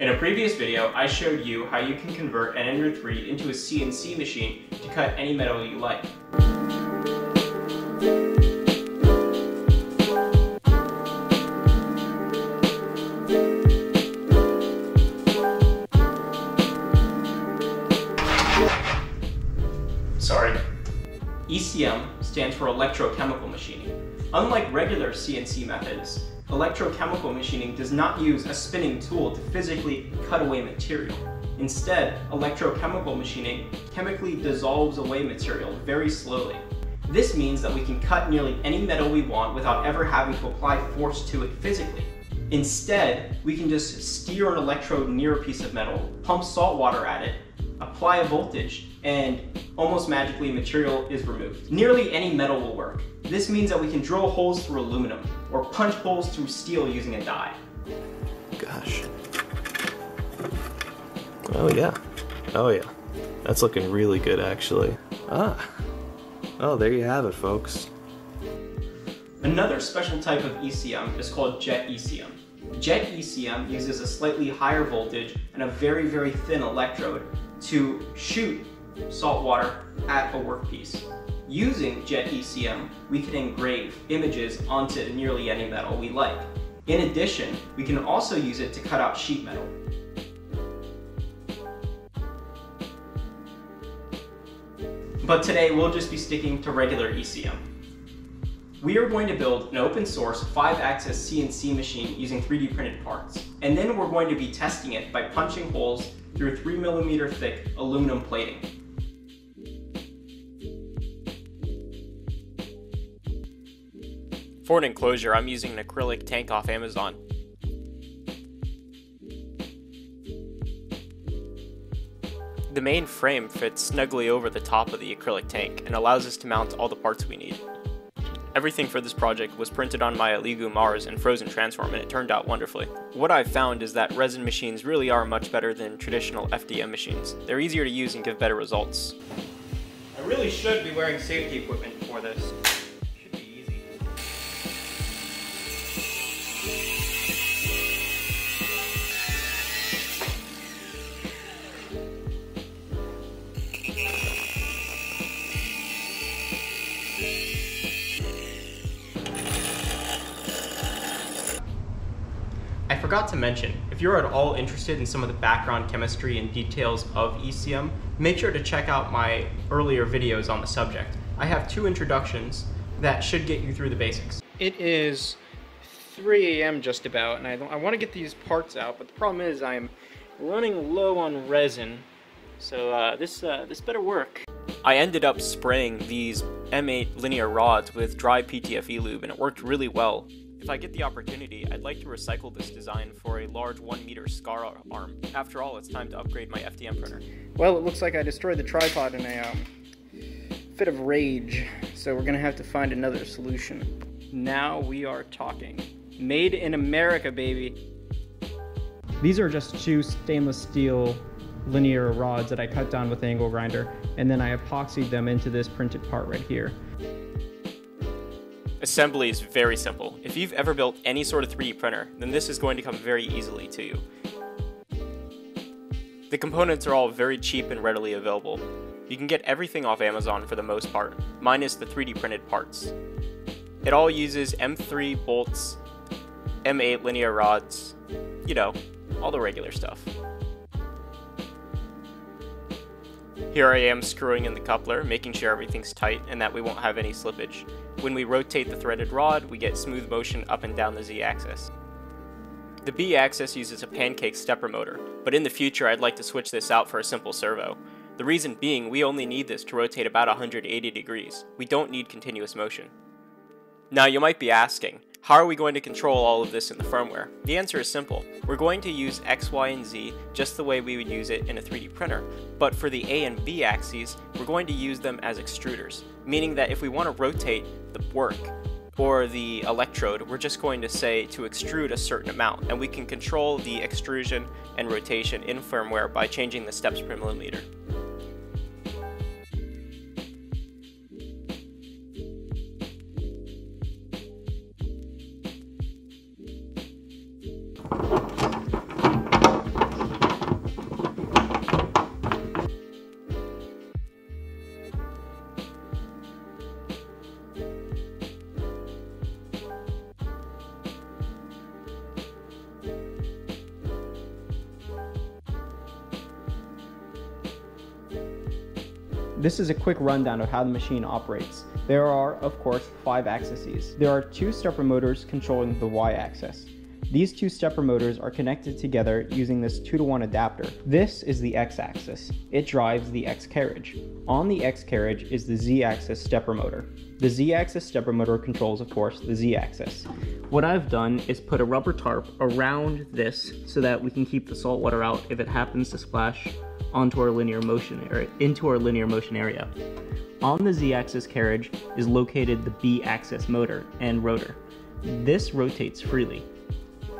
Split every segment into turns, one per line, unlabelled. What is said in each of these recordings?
In a previous video, I showed you how you can convert an Ender 3 into a CNC machine to cut any metal you like. Sorry. ECM stands for electrochemical machining. Unlike regular CNC methods, electrochemical machining does not use a spinning tool to physically cut away material. Instead, electrochemical machining chemically dissolves away material very slowly. This means that we can cut nearly any metal we want without ever having to apply force to it physically. Instead, we can just steer an electrode near a piece of metal, pump salt water at it, apply a voltage, and almost magically material is removed. Nearly any metal will work. This means that we can drill holes through aluminum or punch holes through steel using a die.
Gosh. Oh yeah. Oh yeah. That's looking really good actually. Ah. Oh, there you have it, folks.
Another special type of ECM is called jet ECM. Jet ECM uses a slightly higher voltage and a very, very thin electrode to shoot salt water at a workpiece. Using jet ECM, we can engrave images onto nearly any metal we like. In addition, we can also use it to cut out sheet metal. But today we'll just be sticking to regular ECM. We are going to build an open source 5-axis CNC machine using 3D printed parts. And then we're going to be testing it by punching holes through 3mm thick aluminum plating.
For an enclosure, I'm using an acrylic tank off Amazon. The main frame fits snugly over the top of the acrylic tank and allows us to mount all the parts we need. Everything for this project was printed on my Elegoo Mars and Phrozen Transform and it turned out wonderfully. What I've found is that resin machines really are much better than traditional FDM machines. They're easier to use and give better results.
I really should be wearing safety equipment for this. Forgot to mention, if you're at all interested in some of the background chemistry and details of ECM, make sure to check out my earlier videos on the subject. I have two introductions that should get you through the basics. It is 3 a.m. just about, and I, I want to get these parts out, but the problem is I'm running low on resin, so uh, this, uh, this better work.
I ended up spraying these M8 linear rods with dry PTFE lube, and it worked really well. If I get the opportunity, I'd like to recycle this design for a large 1 meter SCARA arm. After all, it's time to upgrade my FDM printer.
Well, it looks like I destroyed the tripod in a um, fit of rage, so we're gonna have to find another solution. Now we are talking. Made in America, baby. These are just two stainless steel linear rods that I cut down with angle grinder, and then I epoxied them into this printed part right here.
Assembly is very simple. If you've ever built any sort of 3D printer, then this is going to come very easily to you. The components are all very cheap and readily available. You can get everything off Amazon for the most part, minus the 3D printed parts. It all uses M3 bolts, M8 linear rods, you know, all the regular stuff. Here I am screwing in the coupler, making sure everything's tight and that we won't have any slippage. When we rotate the threaded rod, we get smooth motion up and down the z-axis. The b-axis uses a pancake stepper motor, but in the future I'd like to switch this out for a simple servo. The reason being, we only need this to rotate about 180 degrees. We don't need continuous motion. Now you might be asking, how are we going to control all of this in the firmware? The answer is simple. We're going to use X, Y, and Z just the way we would use it in a 3D printer, but for the A and B axes, we're going to use them as extruders, meaning that if we want to rotate the work or the electrode, we're just going to say to extrude a certain amount, and we can control the extrusion and rotation in firmware by changing the steps per millimeter.
This is a quick rundown of how the machine operates. There are, of course, five axes. There are two stepper motors controlling the y-axis. These two stepper motors are connected together using this 2 to 1 adapter. This is the x-axis. It drives the x carriage. On the x carriage is the z-axis stepper motor. The z-axis stepper motor controls, of course, the z-axis. What I've done is put a rubber tarp around this so that we can keep the salt water out if it happens to splash onto our linear motion area, into our linear motion area. On the z-axis carriage is located the b-axis motor and rotor. This rotates freely.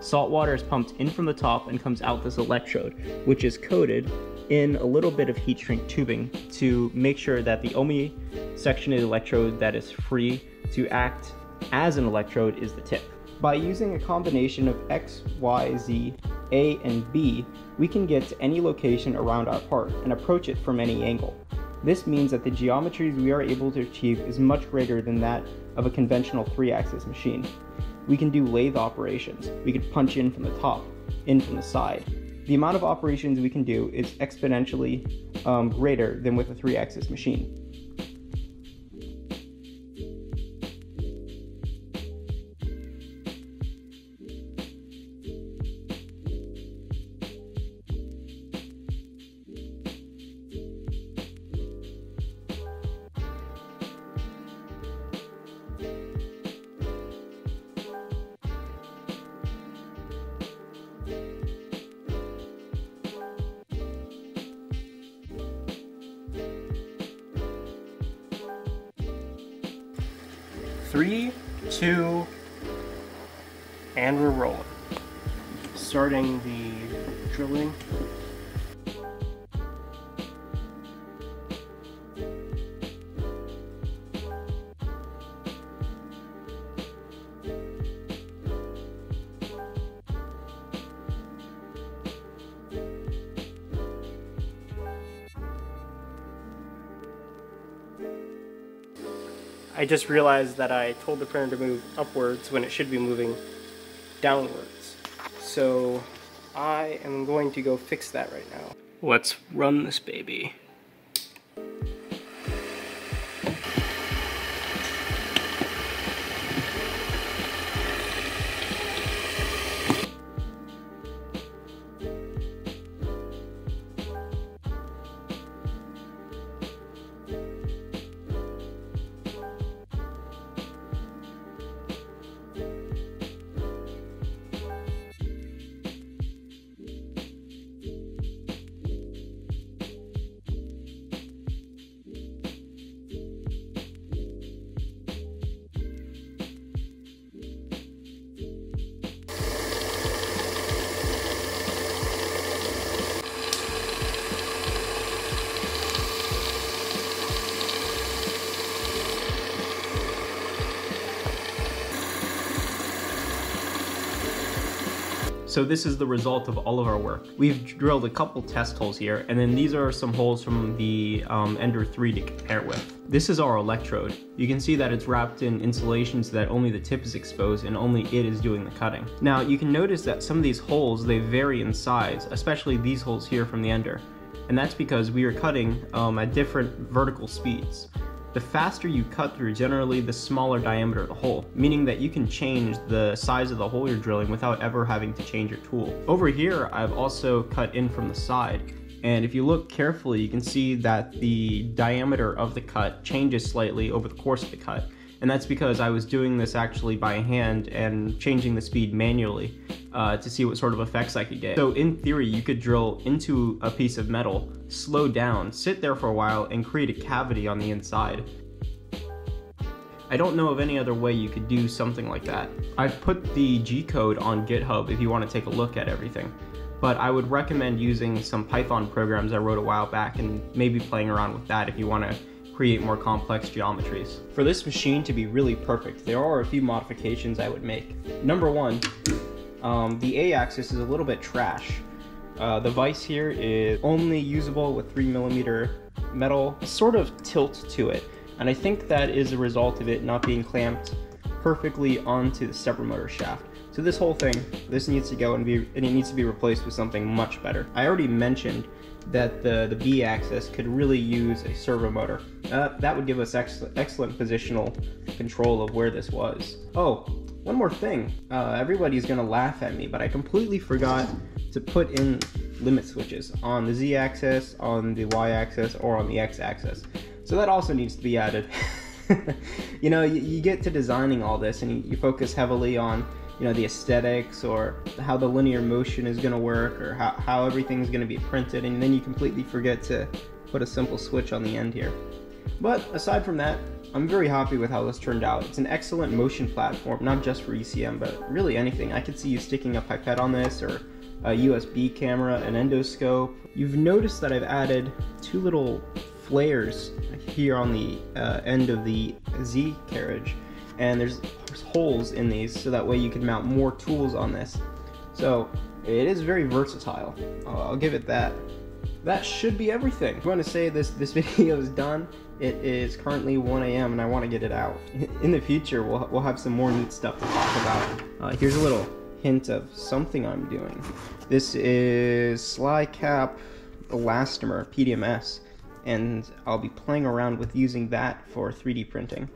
Salt water is pumped in from the top and comes out this electrode, which is coated in a little bit of heat shrink tubing to make sure that the only section of electrode that is free to act as an electrode is the tip. By using a combination of X, Y, Z, A, and B, we can get to any location around our part and approach it from any angle. This means that the geometries we are able to achieve is much greater than that of a conventional 3-axis machine. We can do lathe operations. We could punch in from the top, in from the side. The amount of operations we can do is exponentially um, greater than with a 3-axis machine.
Three, two, and we're rolling. Starting the drilling. I just realized that I told the printer to move upwards when it should be moving downwards. So I am going to go fix that right now. Let's run this baby.
So this is the result of all of our work. We've drilled a couple test holes here, and then these are some holes from the um, Ender 3 to compare with. This is our electrode. You can see that it's wrapped in insulation so that only the tip is exposed and only it is doing the cutting. Now you can notice that some of these holes, they vary in size, especially these holes here from the Ender. And that's because we are cutting um, at different vertical speeds. The faster you cut through, generally the smaller diameter of the hole, meaning that you can change the size of the hole you're drilling without ever having to change your tool. Over here, I've also cut in from the side, and if you look carefully, you can see that the diameter of the cut changes slightly over the course of the cut. And that's because I was doing this actually by hand and changing the speed manually uh, to see what sort of effects I could get. So in theory, you could drill into a piece of metal, slow down, sit there for a while, and create a cavity on the inside. I don't know of any other way you could do something like that. I've put the G-code on GitHub if you want to take a look at everything but I would recommend using some Python programs I wrote a while back and maybe playing around with that if you want to create more complex geometries. For this machine to be really perfect, there are a few modifications I would make. Number one, um, the A-axis is a little bit trash. Uh, the vise here is only usable with 3mm metal, sort of tilt to it, and I think that is a result of it not being clamped perfectly onto the stepper motor shaft. So this whole thing, this needs to go and be, and it needs to be replaced with something much better. I already mentioned that the, the B axis could really use a servo motor. Uh, that would give us ex- excellent positional control of where this was. Oh, one more thing. Uh, everybody's gonna laugh at me, but I completely forgot to put in limit switches on the Z axis, on the Y axis, or on the X axis. So that also needs to be added. you know, you, you, get to designing all this and you, you focus heavily on you know the aesthetics or how the linear motion is going to work or how, how everything's going to be printed and then you completely forget to put a simple switch on the end here. But aside from that i'm very happy with how this turned out. It's an excellent motion platform not just for ecm but really anything. I could see you sticking a pipette on this or a usb camera an endoscope. You've noticed that i've added two little flares here on the uh, end of the z carriage and there's, there's holes in these so that way you can mount more tools on this. So it is very versatile. I'll give it that. That should be everything. I want to say this this video is done. It is currently 1 a.m. and I want to get it out. In the future, we'll, we'll have some more neat stuff to talk about. Uh, here's a little hint of something I'm doing. This is SlyCap Elastomer PDMS, and I'll be playing around with using that for 3D printing.